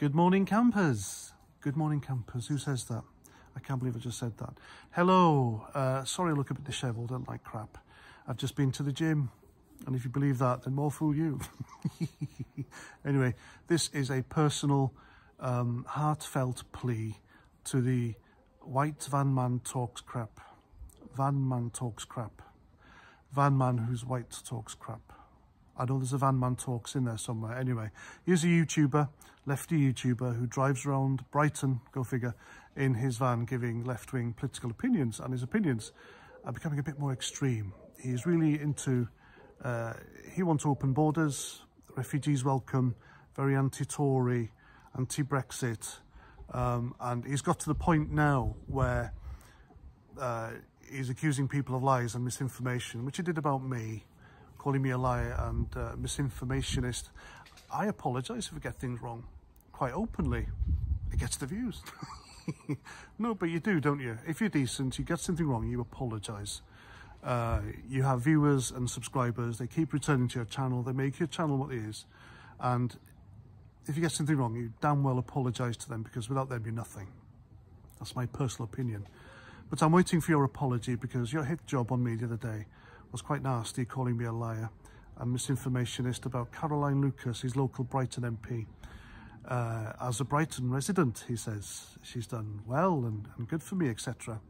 Good morning, campers. Good morning, campers. Who says that? I can't believe I just said that. Hello. Uh, sorry I look a bit dishevelled I don't like crap. I've just been to the gym. And if you believe that, then more fool you. anyway, this is a personal, um, heartfelt plea to the white van man talks crap. Van man talks crap. Van man who's white talks crap. I know there's a van man talks in there somewhere. Anyway, he's a YouTuber, lefty YouTuber, who drives around Brighton, go figure, in his van giving left-wing political opinions. And his opinions are becoming a bit more extreme. He's really into, uh, he wants open borders, refugees welcome, very anti-Tory, anti-Brexit. Um, and he's got to the point now where uh, he's accusing people of lies and misinformation, which he did about me calling me a liar and uh, misinformationist. I apologise if I get things wrong, quite openly. It gets the views. no, but you do, don't you? If you're decent, you get something wrong, you apologise. Uh, you have viewers and subscribers, they keep returning to your channel, they make your channel what it is. And if you get something wrong, you damn well apologise to them because without them, you're nothing. That's my personal opinion. But I'm waiting for your apology because your hit job on me the other day was quite nasty, calling me a liar and misinformationist about Caroline Lucas, his local Brighton MP. Uh, as a Brighton resident, he says, she's done well and, and good for me, etc.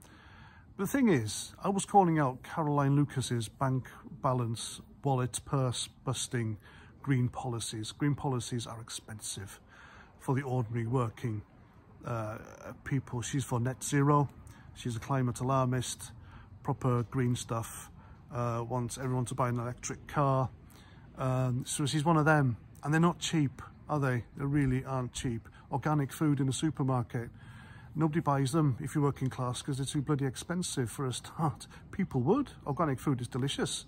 The thing is, I was calling out Caroline Lucas's bank balance, wallet, purse busting green policies. Green policies are expensive for the ordinary working uh, people. She's for net zero. She's a climate alarmist, proper green stuff uh, wants everyone to buy an electric car. Um, so she's one of them. And they're not cheap, are they? They really aren't cheap. Organic food in a supermarket. Nobody buys them if you're working class because they're too bloody expensive for a start. People would. Organic food is delicious.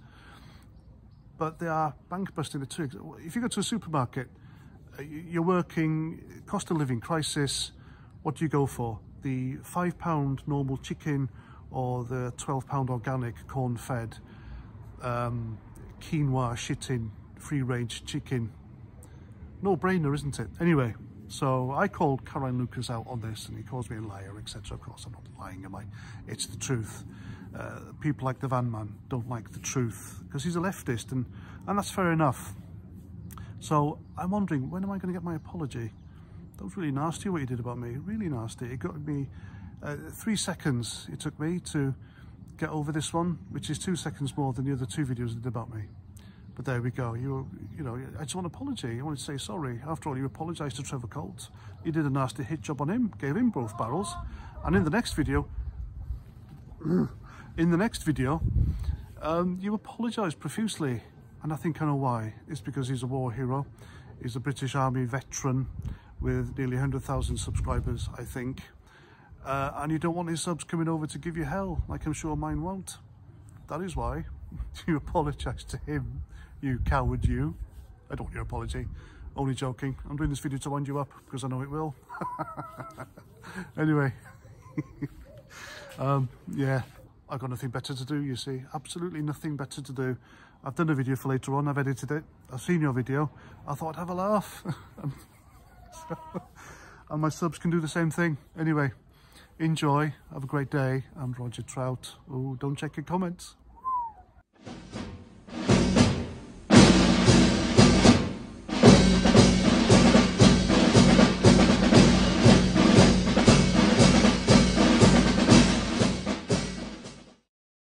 But they are bank busting too. If you go to a supermarket, uh, you're working, cost of living crisis, what do you go for? The five pound normal chicken or the 12 pound organic corn fed um, quinoa shitting free range chicken. No brainer, isn't it? Anyway, so I called Caroline Lucas out on this and he calls me a liar, etc. Of course, I'm not lying, am I? It's the truth. Uh, people like the van man don't like the truth because he's a leftist and, and that's fair enough. So I'm wondering, when am I going to get my apology? That was really nasty what you did about me, really nasty. It got me uh, three seconds it took me to get over this one, which is two seconds more than the other two videos did about me. But there we go. You, you know, I just want an apology. I want to say sorry. After all, you apologised to Trevor Coult. You did a nasty hit job on him, gave him both barrels. And in the next video, in the next video, um, you apologised profusely. And I think I know why. It's because he's a war hero. He's a British Army veteran with nearly 100,000 subscribers, I think. Uh, and you don't want his subs coming over to give you hell, like I'm sure mine won't. That is why you apologise to him, you coward you. I don't want your apology. Only joking. I'm doing this video to wind you up because I know it will. anyway. um, yeah, I've got nothing better to do, you see. Absolutely nothing better to do. I've done a video for later on. I've edited it. I've seen your video. I thought I'd have a laugh. and my subs can do the same thing. Anyway, enjoy. Have a great day. I'm Roger Trout. Oh, don't check your comments.